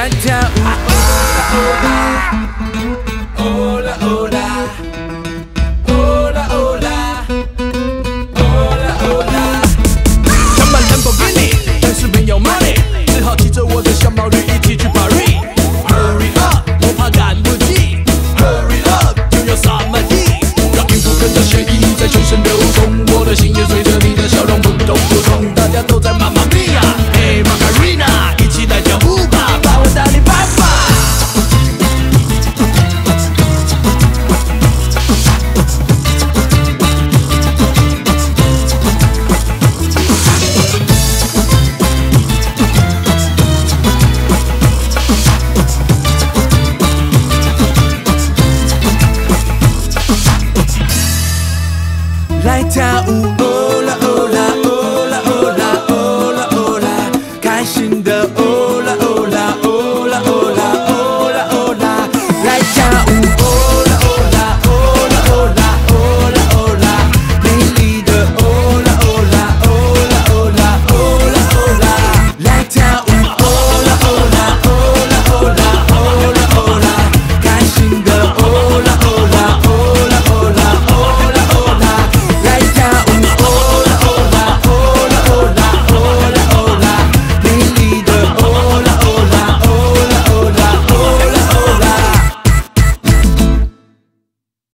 raja. Uh, uh. uh 来